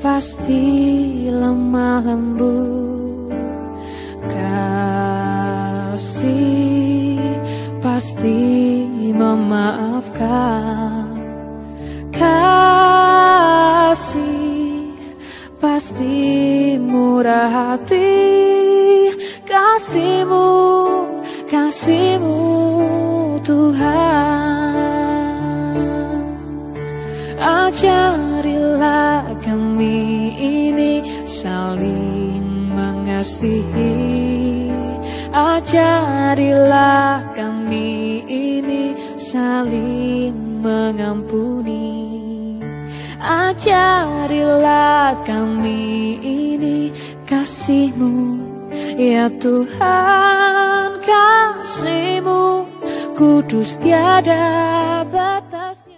pasti lemah lembut. Kasih pasti memaafkan. Kasih pasti murah hati. Kasihmu, kasihmu Tuhan. Ajarilah kami ini saling mengasihi. Ajarilah kami ini saling mengampuni. Ajarilah kami ini kasihmu. Ya Tuhan kasihmu. Kudus tiada batas